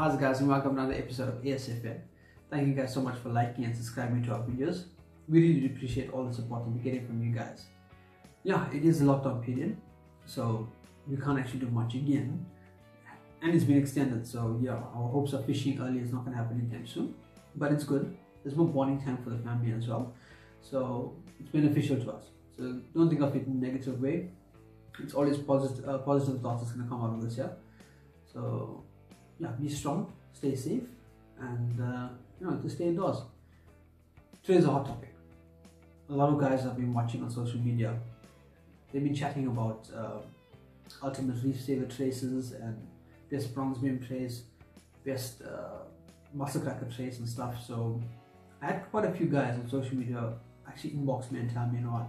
how's it guys and welcome to another episode of ASFN. Thank you guys so much for liking and subscribing to our videos. We really appreciate all the support that we're getting from you guys. Yeah, it is a lockdown period, so we can't actually do much again. And it's been extended, so yeah, our hopes of fishing early is not gonna happen anytime soon. But it's good. There's more bonding time for the family as well. So it's beneficial to us. So don't think of it in a negative way. It's always positive uh, positive thoughts that's gonna come out of this, yeah. So yeah, be strong, stay safe, and uh, you know just stay indoors. Today's a hot topic. A lot of guys have been watching on social media. They've been chatting about uh, ultimate reef saver traces and best bronze bream trace, best uh, musselcracker trace and stuff. So I had quite a few guys on social media actually inbox me and tell me, you know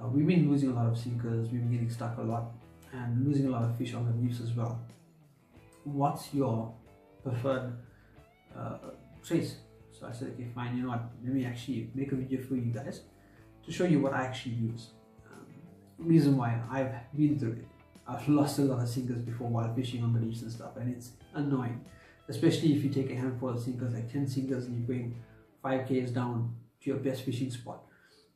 uh, we've been losing a lot of sinkers, we've been getting stuck a lot, and losing a lot of fish on the reefs as well. What's your preferred uh, trace? So I said, okay, fine, you know what, let me actually make a video for you guys to show you what I actually use. Um, reason why I've been through it. I've lost a lot of sinkers before while fishing on the reefs and stuff, and it's annoying. Especially if you take a handful of sinkers, like 10 sinkers, and you're going 5 k's down to your best fishing spot,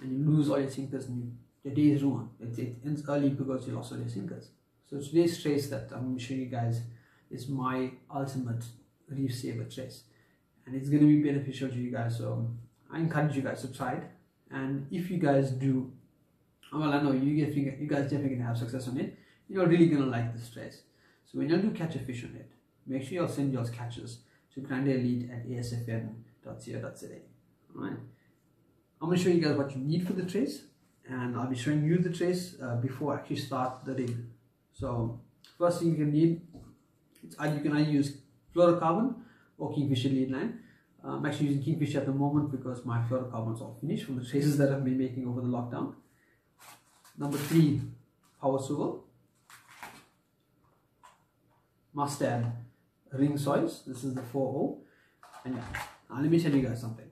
and you lose all your sinkers, and you, your day is ruined. It, it ends early because you lost all your sinkers. So today's trace that I'm going to show you guys is my ultimate reef saver trace, and it's going to be beneficial to you guys. So I encourage you guys to try it, and if you guys do, well, I know you guys, you guys definitely gonna have success on it. You're really gonna like this trace. So when you do catch a fish on it, make sure you'll send your catches to grandelite at asfn.co.za. Alright. I'm going to show you guys what you need for the trace and I'll be showing you the trace uh, before I actually start the rig. So first thing you can need, uh, you can either use fluorocarbon or kingfisher lead line. I'm actually using kingfisher at the moment because my fluorocarbon's all finished from the traces that I've been making over the lockdown. Number three, power swivel. Mustad ring soils. This is the 4O. And yeah, now let me tell you guys something.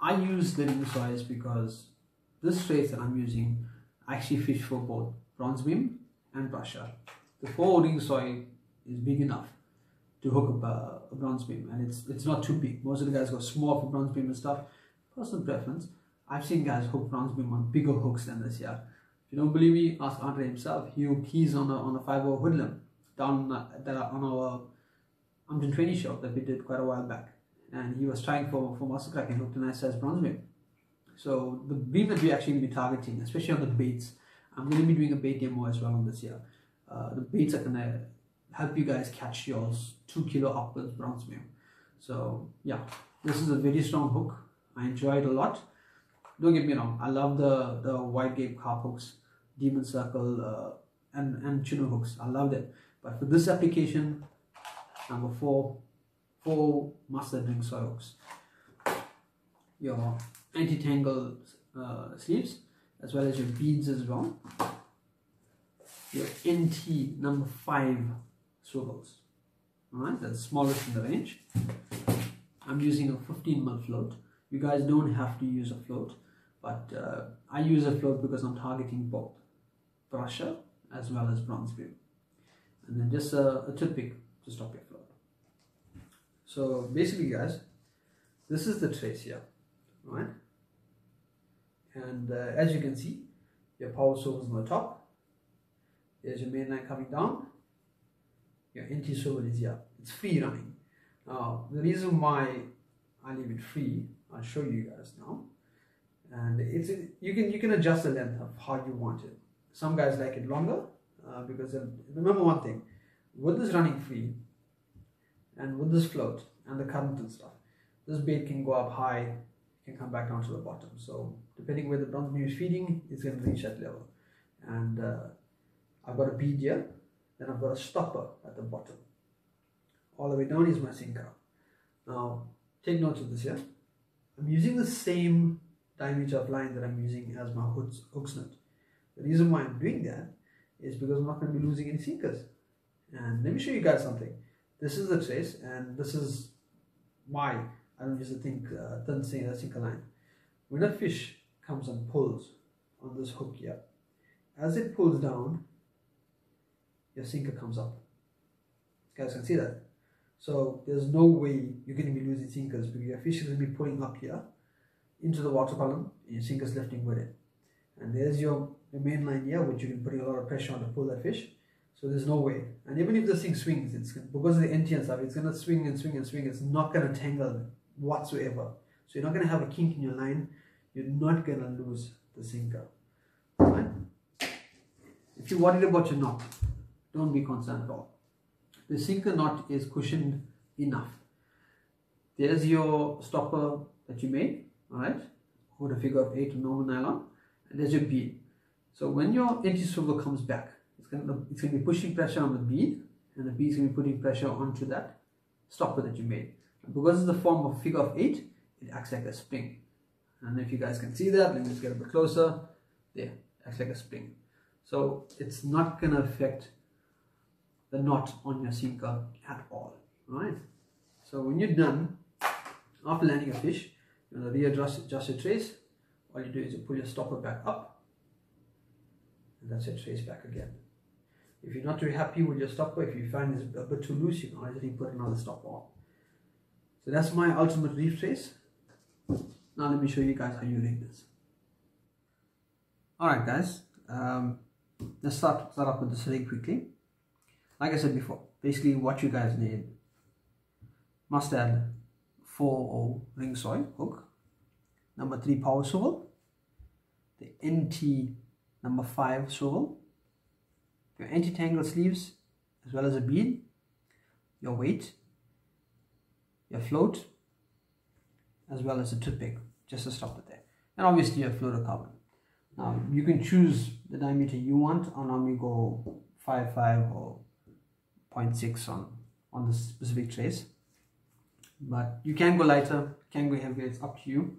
I use the ring soils because this trace that I'm using I actually fish for both bronze bream and brusher. The 4 ring soil is big enough to hook up a, a, bronze bream and it's it's not too big. Most of the guys go small for bronze bream and stuff. Personal preference. I've seen guys hook bronze bream on bigger hooks than this here. If you don't believe me, ask Andre himself. He keys on a on a 5 hoodlum down that on our 120 shop that we did quite a while back. And he was trying for, for muscle cracking hooked a nice size bronze bream. So the beam that we're actually going to be targeting, especially on the baits, I'm going to be doing a bait demo as well on this year. Uh, the baits are going to help you guys catch yours 2 kilo upwards bronze bream. So yeah, this is a very strong hook. I enjoy it a lot. Don't get me wrong, I love the, the wide gape carp hooks, demon circle, uh, and, and chinook hooks. I love them. But for this application, number four, four Mustad ring soil hooks. Your anti-tangle uh, sleeves as well as your beads as well. Your NT number five swivels. Alright, that's smallest in the range. I'm using a 15 mil float. You guys don't have to use a float, but uh, I use a float because I'm targeting both brusher as well as bronze bream and then just a, a toothpick to stop your float. So basically guys, this is the trace here, right? And uh, as you can see, your power source on the top. There's your main line coming down. Is here. It's free running. Now, the reason why I leave it free, I'll show you guys now. And it's you can you can adjust the length of how you want it. Some guys like it longer, uh, because remember one thing with this running free and with this float and the current and stuff this bait can go up high can come back down to the bottom so depending where the bronze bream is feeding it's going to reach that level and uh, I've got a bead here then I've got a stopper at the bottom all the way down is my sinker now take note of this here I'm using the same diameter of line that I'm using as my hooks, hook snood the reason why I'm doing that is because I'm not going to be losing any sinkers. And let me show you guys something. This is the trace and this is why I don't use the thing, uh, thin sinker line. When a fish comes and pulls on this hook here, as it pulls down, your sinker comes up. You guys can see that. So there's no way you're going to be losing sinkers because your fish is going to be pulling up here into the water column and your sinker's lifting with it. And there's your, your main line here which you can put a lot of pressure on to pull that fish. So there's no way. And even if this thing swings, it's because of the NT and stuff, it's going to swing and swing and swing. It's not going to tangle whatsoever. So you're not going to have a kink in your line. You're not going to lose the sinker. If you're worried about your knot, don't be concerned at all. The sinker knot is cushioned enough. There's your stopper that you made, alright, with a figure of 8 normal nylon, and there's your bead. So when your anti swivel comes back, it's going, to, it's going to be pushing pressure on the bead, and the bead is going to be putting pressure onto that stopper that you made. And because it's the form of figure of 8, it acts like a spring. And if you guys can see that, let me just get a bit closer. There, acts like a spring. So it's not going to affect the knot on your sinker at all, right? So when you're done, after landing a fish, you want to readjust adjust your trace. All you do is you pull your stopper back up, and that's your trace back again. If you're not very happy with your stopper, if you find it's a bit too loose, you can always put another stopper on. So that's my ultimate reef trace. Now let me show you guys how you rig this. Alright guys, um, let's start, start off with this rig quickly. Like I said before, basically what you guys need Mustad 4 ring soy hook, number 3 power swivel, the NT number 5 swivel, your anti-tangle sleeves as well as a bead, your weight, your float, as well as a toothpick, just to stop it there. And obviously your fluorocarbon. Now you can choose the diameter you want. I'll normally go 5.5 or 0.6 on, on the specific trace. But you can go lighter, can go heavier, it's up to you.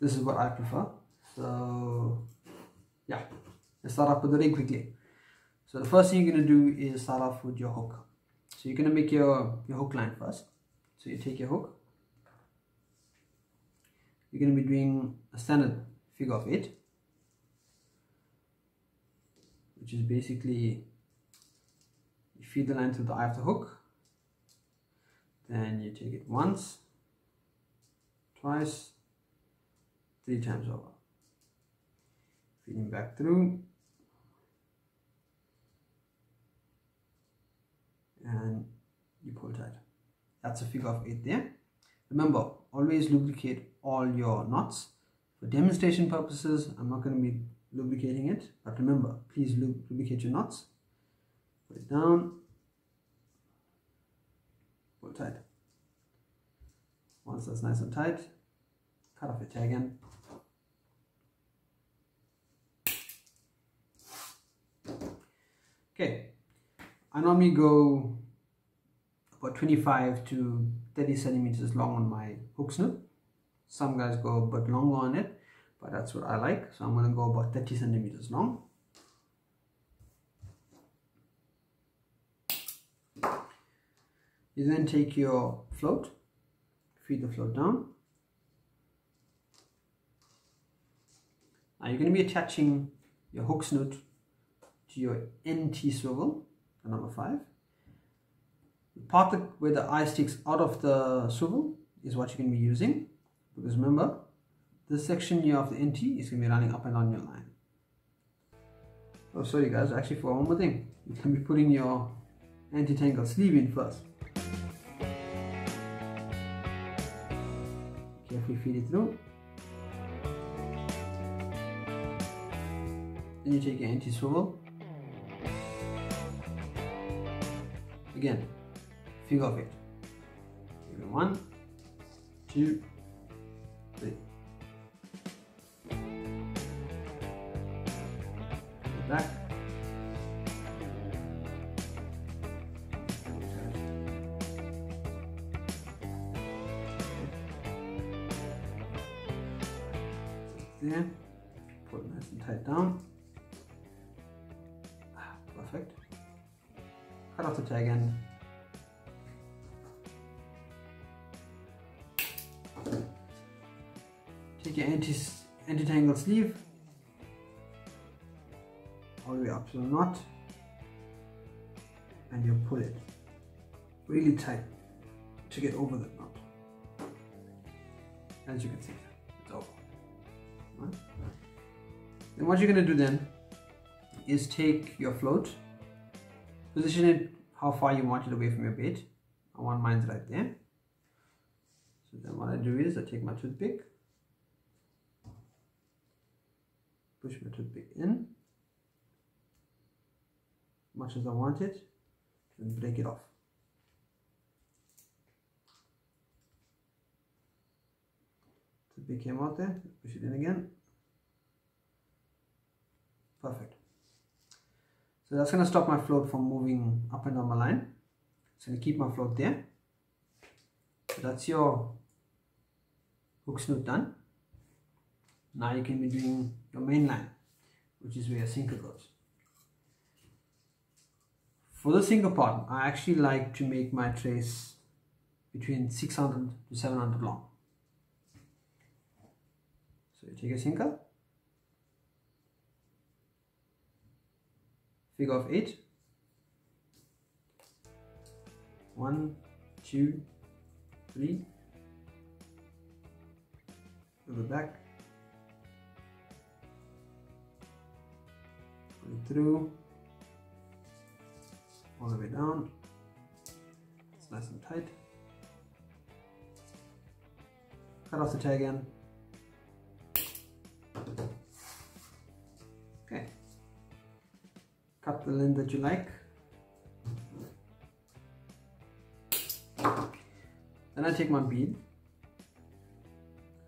This is what I prefer. So yeah, let's start off with the rig quickly. So the first thing you're going to do is start off with your hook. So you're going to make your, your hook line first. So you take your hook. You're going to be doing a standard figure of eight. Which is basically you feed the line through the eye of the hook then you take it once twice three times over. Feeding back through. And you pull tight. That's a figure of eight there. Remember always lubricate all your knots. For demonstration purposes i'm not going to be lubricating it but remember please lubricate your knots put it down. Pull tight. Once that's nice and tight cut off your tag end. Okay. I normally go about 25 to 30 centimeters long on my hook snood some guys go a bit longer on it but that's what I like. So I'm going to go about 30 centimeters long You then take your float, feed the float down. Now you're going to be attaching your hook snood to your NT swivel, the number 5. The part where the eye sticks out of the swivel is what you're going to be using. Because remember, this section here of the NT is going to be running up and down your line. Oh, sorry guys, actually for one more thing. You can be putting your anti-tangle sleeve in first. Carefully feed it through. Then you take your anti-swivel. Again, figure of it. Maybe one, two, three. Back. There. Pull it nice and tight down. Perfect. Cut off the tag end. Take your anti anti-tangle sleeve all the way up to the knot and you pull it really tight to get over the knot. As you can see, Then what you're going to do then is take your float, position it how far you want it away from your bait. I want mine's right there. So then what I do is I take my toothpick, push my toothpick in, much as I want it, and break it off. Toothpick came out there, push it in again. Perfect. So that's going to stop my float from moving up and down my line. Going to keep my float there. So that's your hook snood done. Now you can be doing your main line, which is where your sinker goes. For the sinker part, I actually like to make my trace between 600 to 700 long. So you take a sinker, figure of 8, 1, 2, 3, to the back, it through, all the way down, it's nice and tight, cut off the tag end, the length that you like, then I take my bead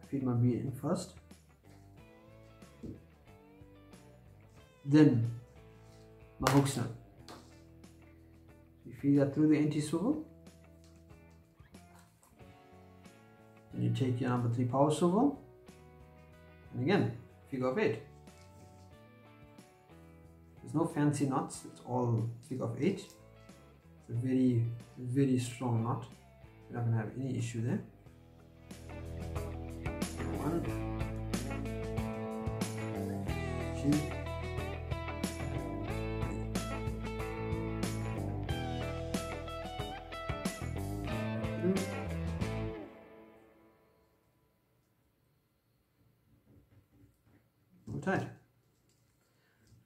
feed my bead in first. Then my hook snap. You feed that through the anti-swivel then you take your number three power swivel. And again figure of eight there's no fancy knots. It's all figure of eight it's a very very strong knot. You're not to have any issue there. One, two, tight.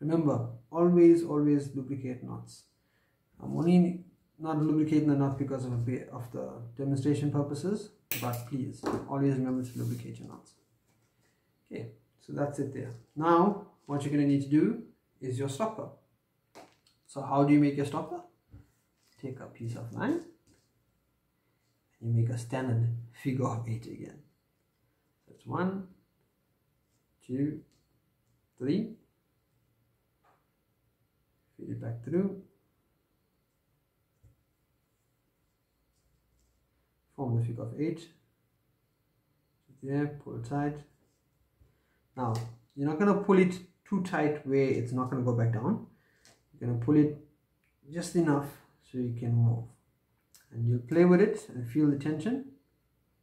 Remember, always, always lubricate knots. Uh, I'm only not lubricating the knot because of, of the demonstration purposes, but please always remember to lubricate your knots. Okay, so that's it there. Now, what you're going to need to do is your stopper. So how do you make your stopper? Take a piece of line and you make a standard figure of eight again. That's one, two, three. Back through. Form the figure of eight. There, pull tight. Now, you're not going to pull it too tight where it's not going to go back down. You're going to pull it just enough so you can move. And you'll play with it and feel the tension.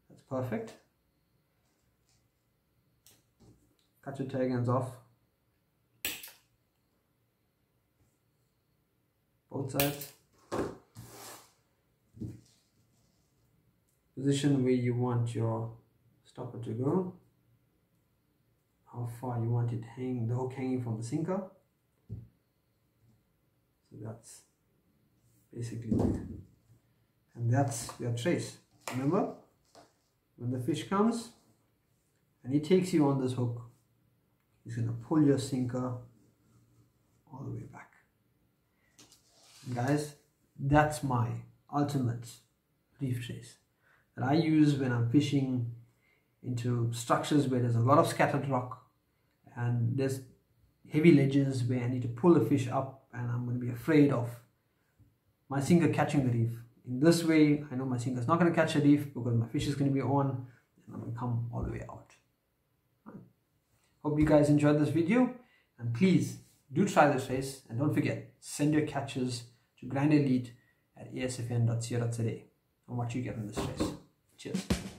That's perfect. Cut your tag ends off. Both sides. Position where you want your stopper to go how far you want it hanging, the hook hanging from the sinker. So that's basically it. And that's your trace. Remember, when the fish comes and he takes you on this hook, he's going to pull your sinker all the way back. Guys, that's my ultimate reef trace that I use when I'm fishing into structures where there's a lot of scattered rock and there's heavy ledges where I need to pull the fish up and I'm going to be afraid of my sinker catching the reef. In this way, I know my sinker is not going to catch a reef because my fish is going to be on and I'm going to come all the way out. Hope you guys enjoyed this video and please do try this race and don't forget, send your catches Grand elite at asfn.sierra today and what you get on this race. Cheers.